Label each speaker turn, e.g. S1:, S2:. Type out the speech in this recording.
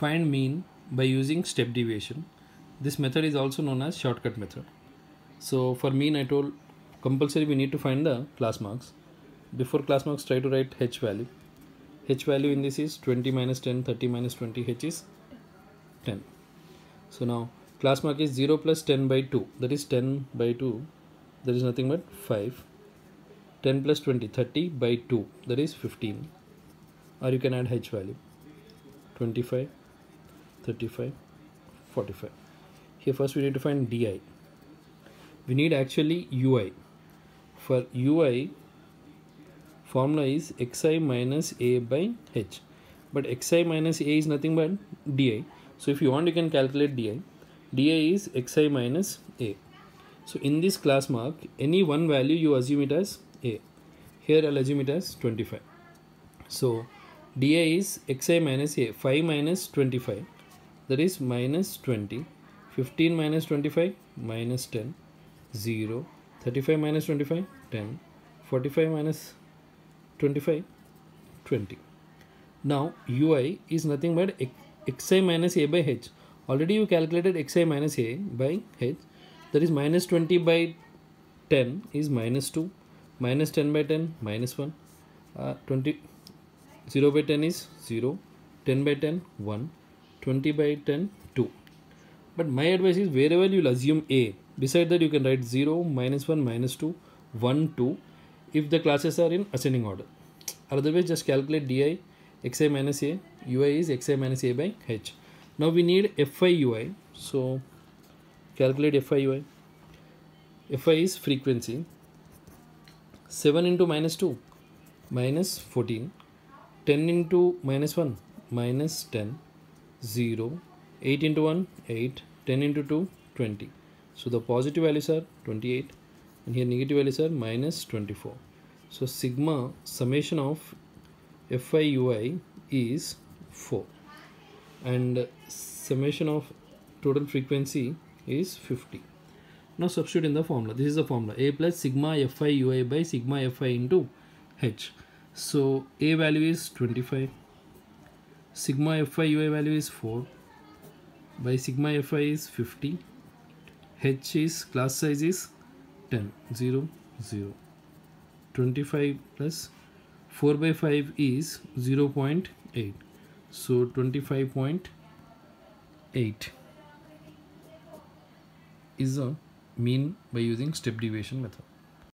S1: find mean by using step deviation. This method is also known as shortcut method. So for mean I told compulsory we need to find the class marks. Before class marks try to write h value. h value in this is 20 minus 10, 30 minus 20, h is 10. So now class mark is 0 plus 10 by 2 that is 10 by 2 that is nothing but 5 10 plus 20 30 by 2 that is 15 or you can add h value 25 35 45 here first we need to find di we need actually ui for ui formula is xi minus a by h. But xi minus a is nothing but di so if you want you can calculate di di is xi minus a. So in this class mark any one value you assume it as a. Here I'll assume it as 25 so di is xi minus a 5 minus 25 that is minus 20 15 minus 25 minus 10 0 35 minus 25 10 45 minus 25 20 now ui is nothing but xi minus a by h. Already you calculated xi minus a by h. That is minus 20 by 10 is minus 2 minus 10 by 10 minus 1 uh, 20 0 by 10 is 0 10 by 10 1 20 by 10 2 but my advice is wherever you'll assume a beside that you can write 0 minus 1 minus 2 1 2 if the classes are in ascending order. Otherwise just calculate di xi minus a ui is xi minus a by h. Now we need fi ui so calculate fi ui fi is frequency. 7 into minus 2 minus 14 10 into minus 1 minus 10 0 8 into 1 8 10 into 2 20 so the positive values are 28 and here negative values are minus 24 so sigma summation of fi ui is 4 and summation of total frequency is 50 now substitute in the formula. This is the formula. A plus sigma fi ui by sigma fi into h. So a value is 25, sigma fi ui value is 4, by sigma fi is 50, h is class size is 10, 0, 0. 25 plus 4 by 5 is 0 0.8. So 25.8 is a mean by using step deviation method.